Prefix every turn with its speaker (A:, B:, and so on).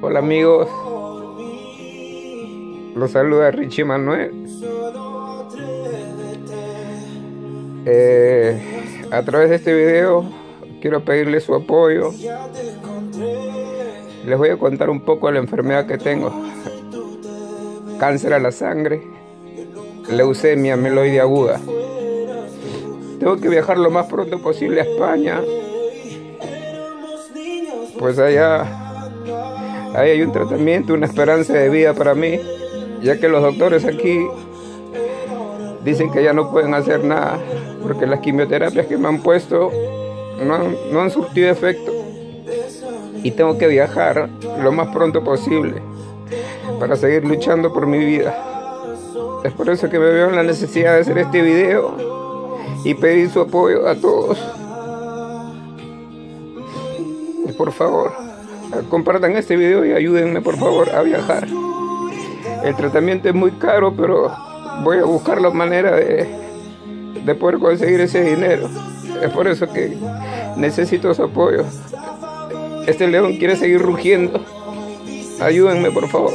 A: Hola amigos, los saluda Richie Manuel. Eh, a través de este video quiero pedirle su apoyo. Les voy a contar un poco de la enfermedad que tengo. Cáncer a la sangre, leucemia mieloide aguda. Tengo que viajar lo más pronto posible a España. Pues allá, ahí hay un tratamiento, una esperanza de vida para mí, ya que los doctores aquí dicen que ya no pueden hacer nada, porque las quimioterapias que me han puesto no han, no han surtido efecto. Y tengo que viajar lo más pronto posible para seguir luchando por mi vida. Es por eso que me veo en la necesidad de hacer este video y pedir su apoyo a todos. Por favor, compartan este video y ayúdenme por favor a viajar. El tratamiento es muy caro, pero voy a buscar la manera de, de poder conseguir ese dinero. Es por eso que necesito su apoyo. Este león quiere seguir rugiendo. Ayúdenme por favor.